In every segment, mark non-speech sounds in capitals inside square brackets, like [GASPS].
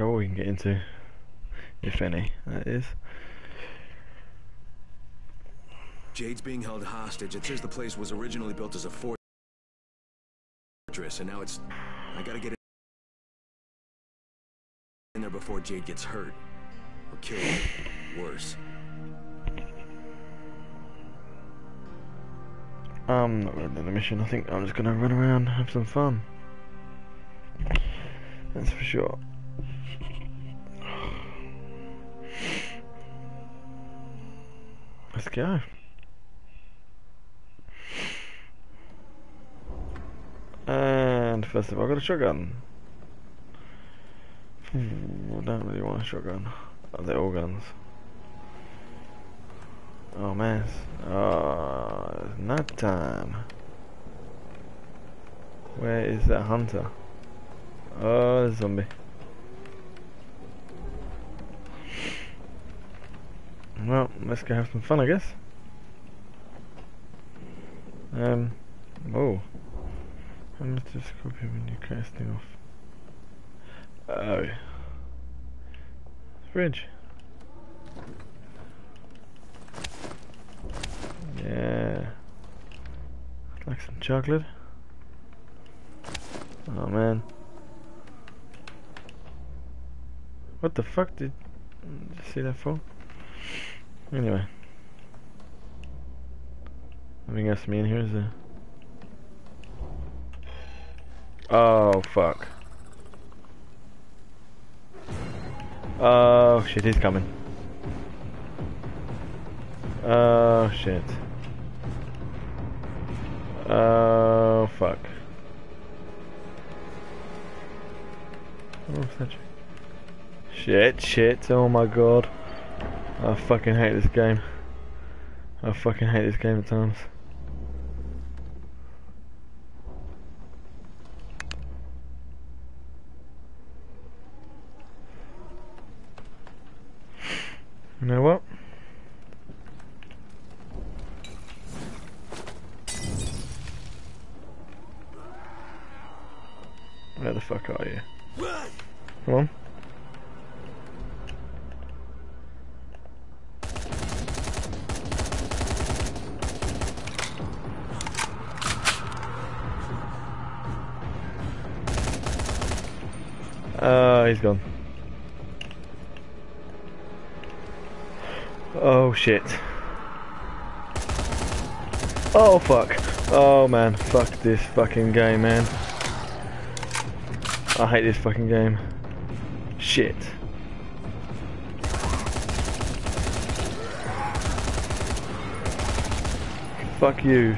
Let's see what trouble we can get into. If any, that is. Jade's being held hostage. It says the place was originally built as a fortress, and now it's... I gotta get in there before Jade gets hurt. Or killed. Worse. I'm not gonna do the mission. I think I'm just gonna run around, have some fun. That's for sure. Let's go. And first of all, I got a shotgun. Hmm, I don't really want a shotgun. Oh, they're all guns. Oh man, oh, it's night time. Where is that hunter? Oh, the zombie. Well, let's go have some fun, I guess. Um, oh. How much does copy when you're casting off? Oh. Fridge. Yeah. I'd Like some chocolate. Oh man. What the fuck did you see that for? Anyway. Nothing else me in here is there? Oh fuck. Oh shit, he's coming. Oh shit. Oh fuck. Oh, shit, shit, oh my god. I fucking hate this game. I fucking hate this game at times. You know what? Where the fuck are you? Come on. Uh, he's gone. Oh shit. Oh fuck. Oh man, fuck this fucking game, man. I hate this fucking game. Shit. Fuck you.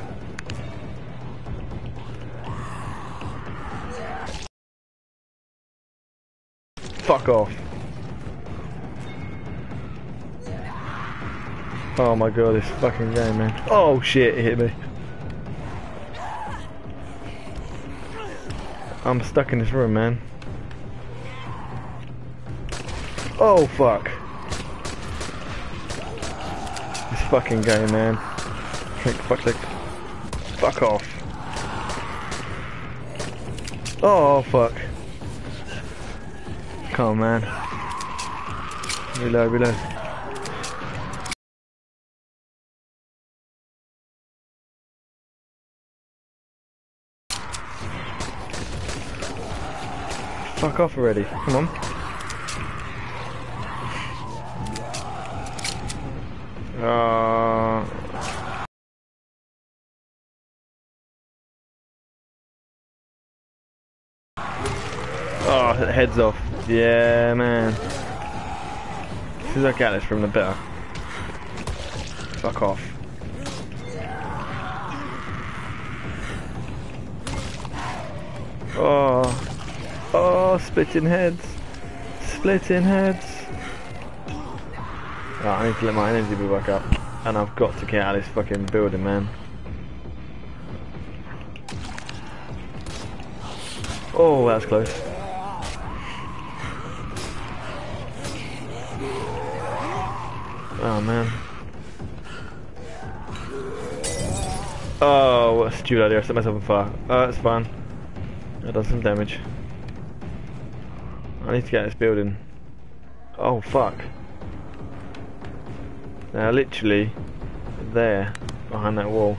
Fuck off. Oh my god, this fucking game, man. Oh shit, it hit me. I'm stuck in this room, man. Oh fuck. This fucking game, man. Fuck, like, fuck off. Oh fuck. Come on, man. Reload, reload. Fuck off already. Come on. Uh... Oh, heads off. Yeah, man. As soon as I get this from the better. Fuck off. Oh. Oh, splitting heads. Splitting heads. Right, I need to let my energy be back up. And I've got to get out of this fucking building, man. Oh, that's close. Oh, man. Oh, what a stupid idea. I set myself on fire. Uh, oh, that's fine. That does some damage. I need to get out of this building. Oh fuck. Now literally there, behind that wall.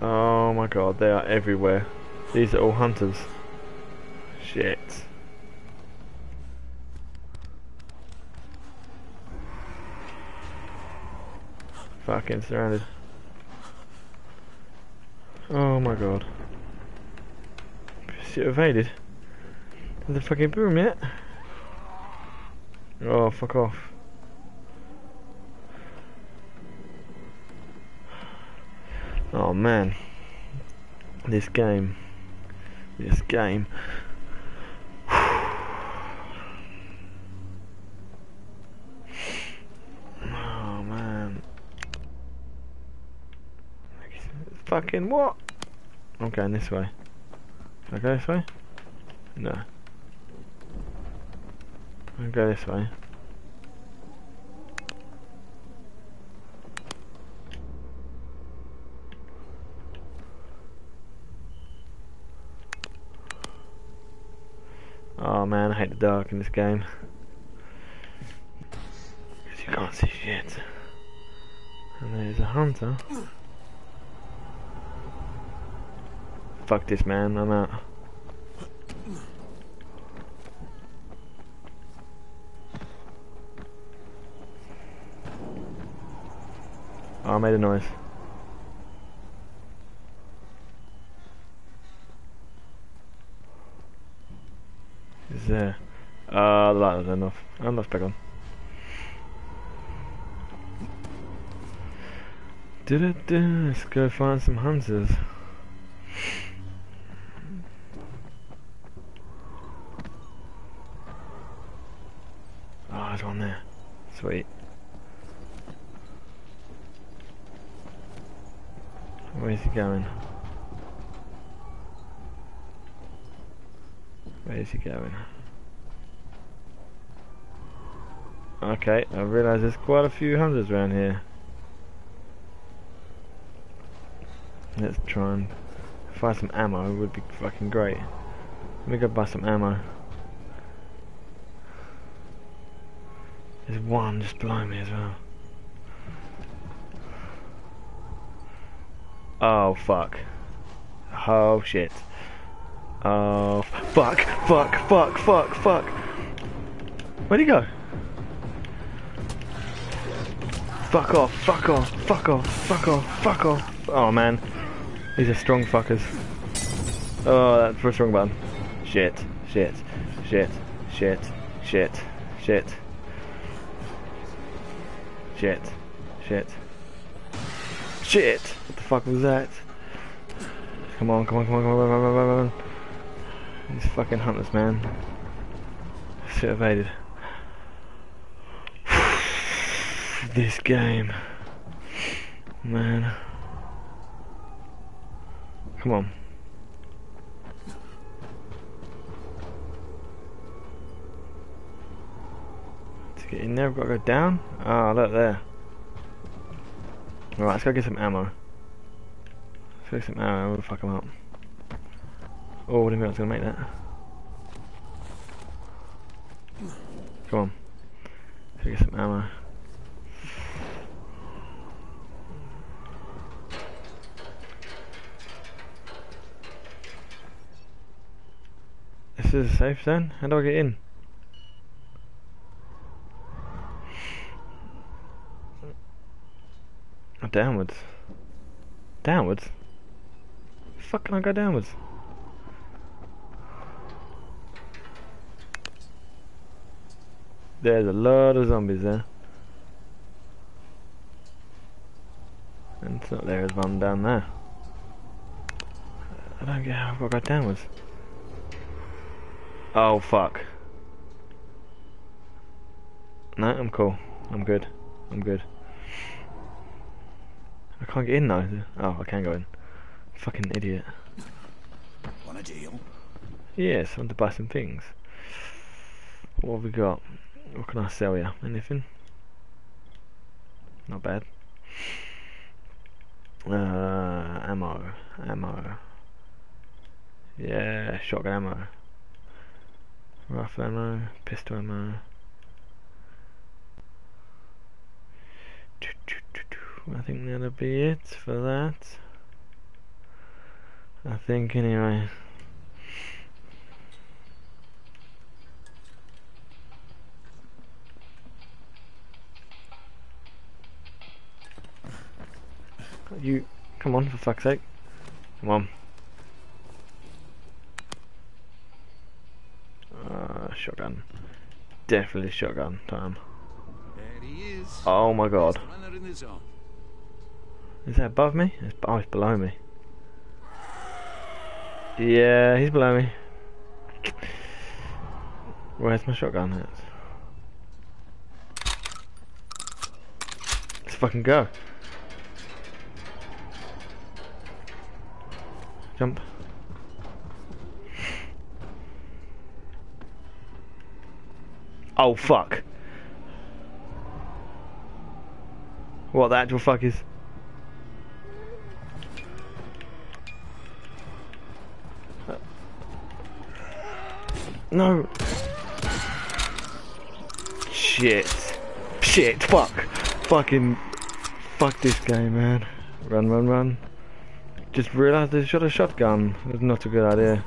Oh my god, they are everywhere. These are all hunters. Shit. Fucking surrounded. Oh my god. Shit evaded. The fucking boom yet? Oh, fuck off. Oh man. This game. This game. Oh man. Fucking what? I'm going this way. Can I go this way? No. I'll go this way. Oh man, I hate the dark in this game. Because you can't see shit. And there's a hunter. Fuck this man, I'm out. Oh, I made a noise. There? Ah, uh, light was enough. I'm not back on. Do -do -do. Let's go find some hunters. Oh, there's one there. Sweet. Where's he going? Where's he going? Okay, I realise there's quite a few hunters around here. Let's try and find some ammo, would be fucking great. Let me go buy some ammo. There's one just below me as well. Oh fuck. Oh shit. Oh fuck, fuck, fuck, fuck, fuck. Where'd he go? Fuck off, fuck off, fuck off, fuck off, fuck off. Oh man. These are strong fuckers. Oh, that's for a strong button. Shit, shit, shit, shit, shit, shit. Shit, shit. Shit! What the fuck was that? Come on, come on, come on, come on, come on, come on, come on. These fucking hunters, man. Shit evaded. This game. Man. Come on. To get in there, I've got to go down. Ah, oh, look there. Alright, let's go get some ammo. Let's get some ammo, we'll fuck them up. Oh, I didn't know I was gonna make that. Come on. Let's get some ammo. Is a safe zone? How do I get in? Oh, downwards. Downwards? Fuck can I go downwards? There's a lot of zombies there. And it's not there as one down there. I don't get how I've got downwards. Oh fuck. No, I'm cool. I'm good. I'm good. I can't get in though. Oh, I can go in. Fucking idiot. Want a deal? Yes, I want to buy some things. What have we got? What can I sell you? Anything? Not bad. Uh, ammo, ammo. Yeah, shotgun ammo. Rifle ammo, pistol ammo. I think that'll be it for that. I think anyway. You, come on, for fuck's sake. Come on. Uh, shotgun. Definitely shotgun time. There he is. Oh my god. Runner in the zone. Is that above me? It's, oh, it's below me. Yeah, he's below me. Where's my shotgun at? Let's fucking go. Jump. Oh fuck. What the actual fuck is? No. Shit. Shit, fuck. Fucking. Fuck this game, man. Run, run, run. Just realised they shot a shotgun. It's not a good idea.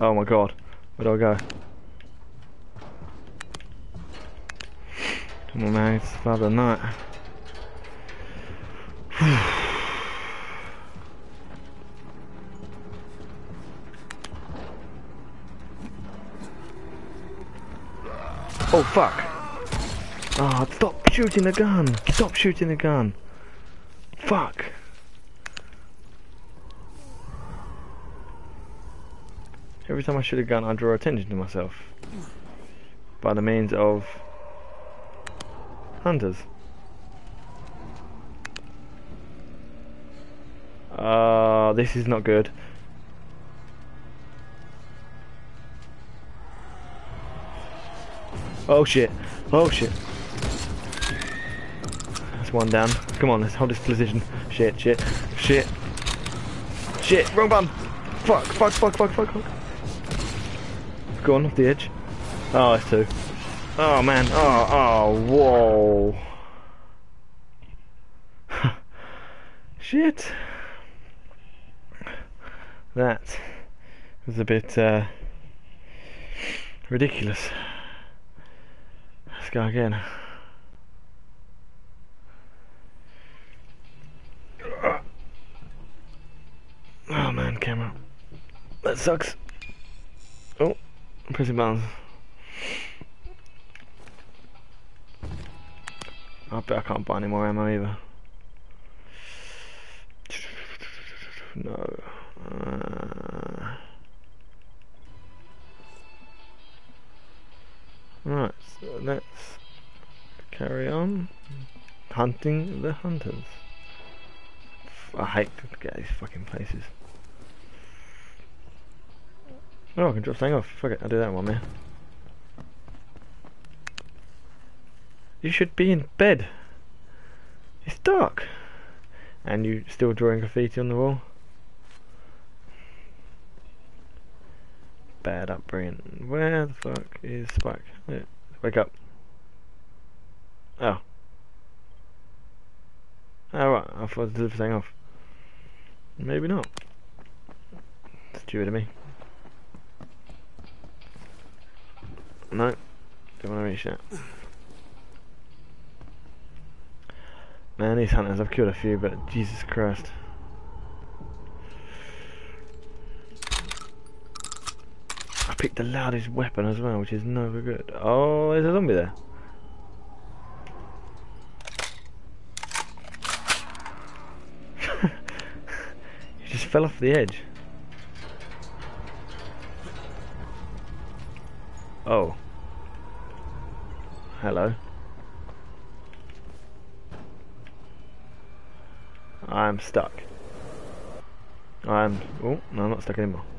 Oh my god. Where do I go? Come on, man. It's another night. Oh fuck! Ah, oh, stop shooting the gun! Stop shooting the gun! Fuck! Every time I shoot a gun, I draw attention to myself. By the means of hunters. Uh, this is not good. Oh shit. Oh shit. That's one down. Come on, let's hold this position. Shit, shit, shit. Shit, wrong button. Fuck, fuck, fuck, fuck, fuck, fuck. Go on, off the edge. Oh, it's two. Oh man, oh, oh, whoa. [LAUGHS] Shit. That was a bit, uh, ridiculous. Let's go again. Oh man, camera. That sucks. Oh, pressing buttons. I bet I can't buy any more ammo either. No. Uh... Right, so let's carry on hunting the hunters. I hate these fucking places. Oh, I can drop something off. Fuck it, I'll do that one, man. You should be in bed. It's dark. And you still drawing graffiti on the wall? Bad upbringing. Where the fuck is Spike? Yeah, wake up. Oh. Oh right, I thought I did everything off. Maybe not. Stupid of me. No, don't want to reach that. Man, these hunters, I've killed a few, but Jesus Christ. I picked the loudest weapon as well, which is never good. Oh, there's a zombie there. [LAUGHS] he just fell off the edge. Oh. Hello. I'm stuck. I'm... Oh, no, I'm not stuck anymore. [LAUGHS]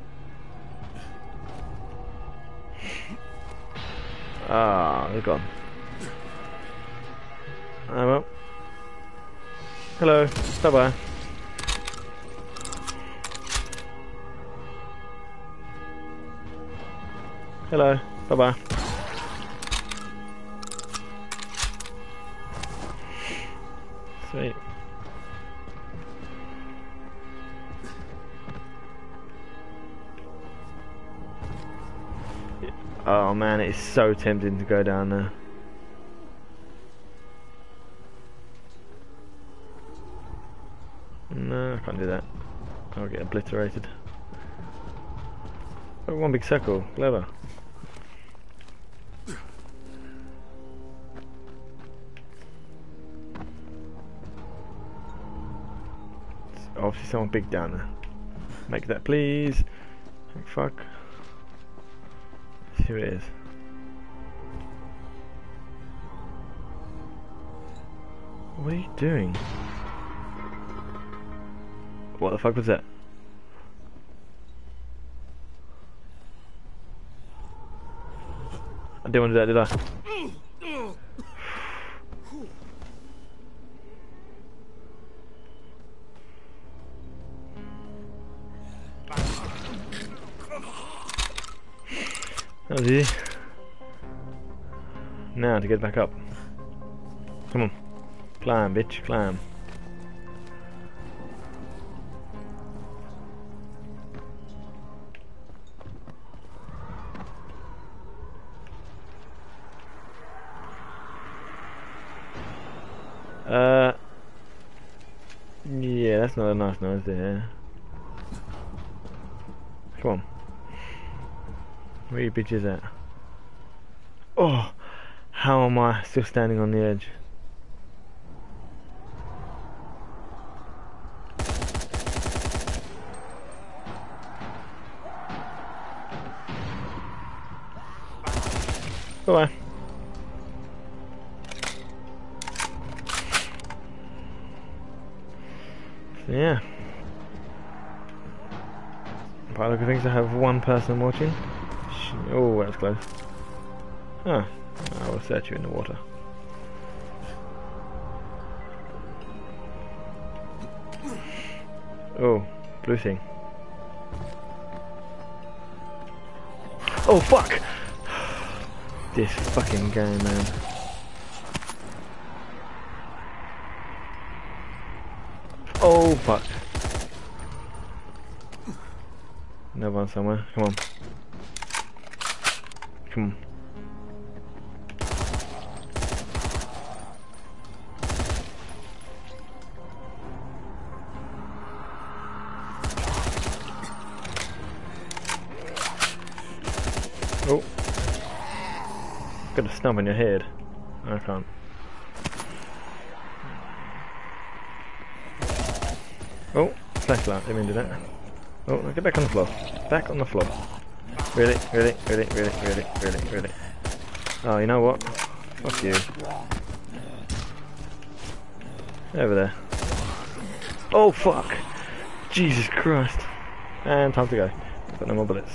Ah, they're gone. Oh well. Hello. Bye bye. Hello. Bye bye. Sweet. Oh man, it's so tempting to go down there. No, I can't do that. I'll get obliterated. Oh, one big circle. Clever. Obviously someone big down there. Make that please. Fuck. Who it is. What are you doing? What the fuck was that? I didn't want to do that, did Now to get back up. Come on. Climb, bitch, climb. Uh, yeah, that's not a nice noise there. Where you bitches at? Oh, how am I still standing on the edge? Bye. So yeah. By the look of things, I have one person watching. Oh, that was close. Huh. I will search you in the water. Oh, blue thing. Oh, fuck! This fucking game, man. Oh, fuck. Another one somewhere. Come on. Come on. Oh. Got a stump on your head. I can't. Oh, flashlight, didn't mean do that. Oh, get back on the floor. Back on the floor. Really, really, really, really, really, really, really. Oh, you know what? Fuck you. Over there. Oh, fuck! Jesus Christ. And time to go. Got no more bullets.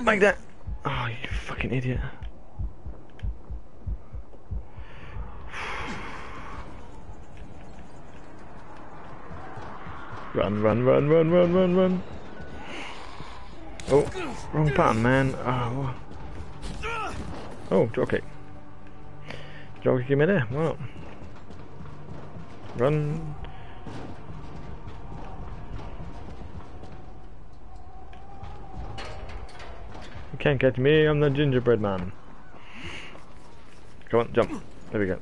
Make that! Oh, you fucking idiot. Run, run, run, run, run, run, run. Oh, wrong button, man. Ah, oh, oh drop kick. Drop there. Well, run. You can't catch me. I'm the gingerbread man. Come on, jump. There we go.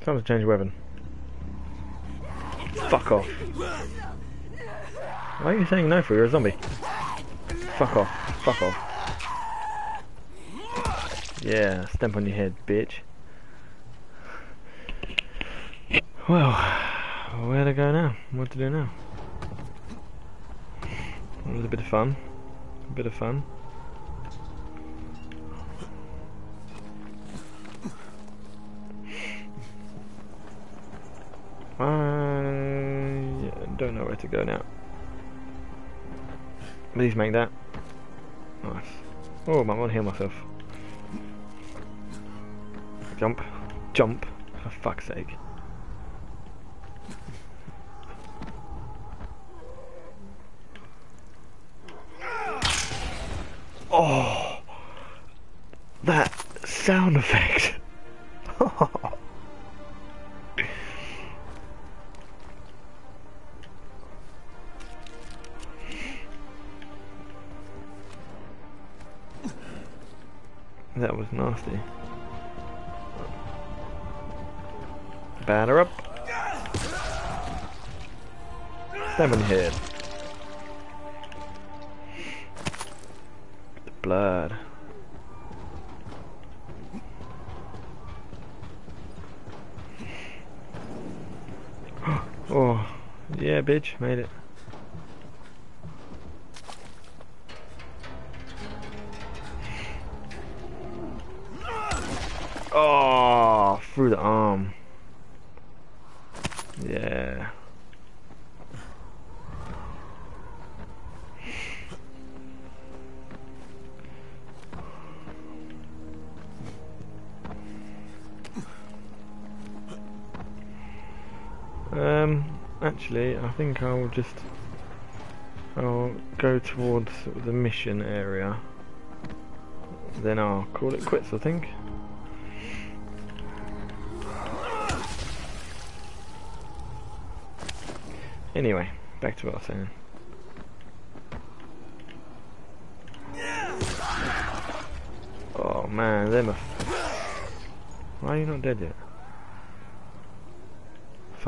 Time to change weapon. Fuck off. Why are you saying no for? You're a zombie. Fuck off. Fuck off. Yeah, stamp on your head, bitch. Well, where to go now? What to do now? It was a bit of fun. A bit of fun. Don't know where to go now. Please make that. Nice. Oh, I might want to heal myself. Jump. Jump. For fuck's sake. Oh, that sound effect. Batter up. Your head. The blood. [GASPS] Oh, yeah, bitch, made it. Oh, through the arm. Um, actually, I think I'll just I'll go towards the mission area. Then I'll call it quits. I think. Anyway, back to what I was saying. Oh man, them are. Why are you not dead yet?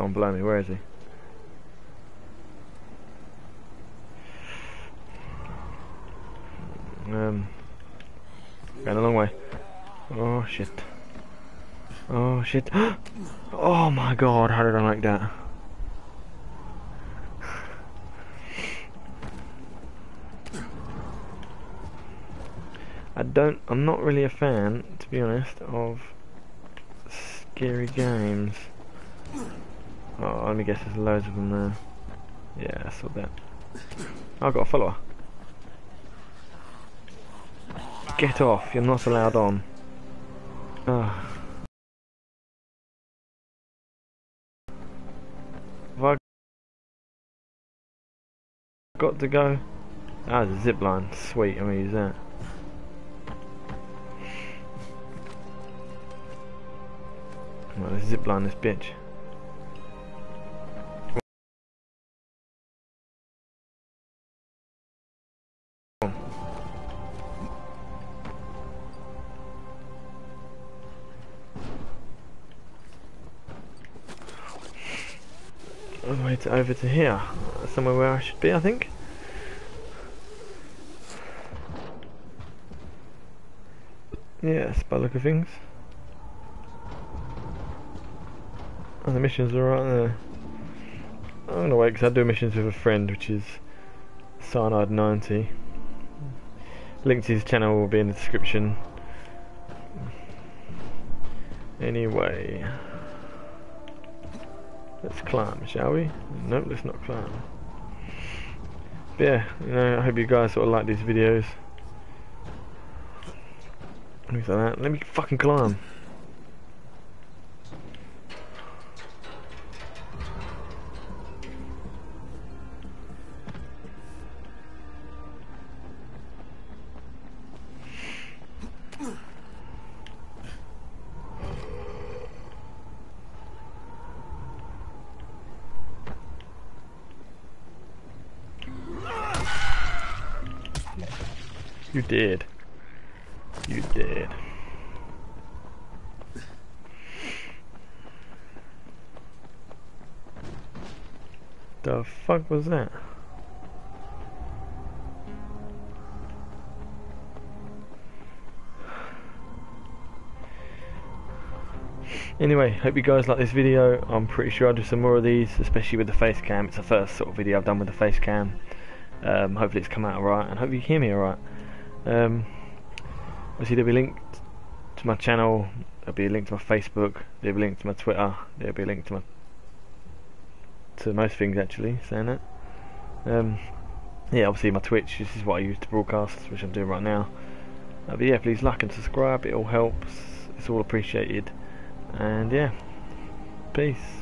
Someone below me, where is he? Um, going a long way. Oh shit. Oh shit. [GASPS] Oh my god, how did I like that? I don't, I'm not really a fan, to be honest, of scary games. Oh, let me guess there's loads of them there. Yeah, I saw that. Oh, I've got a follower. Get off, you're not allowed on. Oh. Have I got to go? Ah, the zip line. Sweet, I'm gonna use that. Well, let's zip line this bitch. All the way to over to here, somewhere where I should be, I think. Yes, by look of things. And the missions are right there. I'm gonna wait because I do missions with a friend, which is Cyanide 90. Link to his channel will be in the description. Anyway, let's climb, shall we? Nope, let's not climb. But yeah, you know, I hope you guys sort of like these videos. That. Let me fucking climb. Did. You did. The fuck was that? Anyway, hope you guys like this video. I'm pretty sure I'll do some more of these, especially with the face cam. It's the first sort of video I've done with the face cam. Um, hopefully it's come out alright, and hope you hear me alright. Um, obviously there'll be a link to my channel, there'll be a link to my Facebook, there'll be a link to my Twitter, there'll be a link to my to most things actually, saying that. Um, yeah, obviously my Twitch, this is what I use to broadcast, which I'm doing right now. Uh, but yeah, please like and subscribe, it all helps, It's all appreciated. And yeah, peace.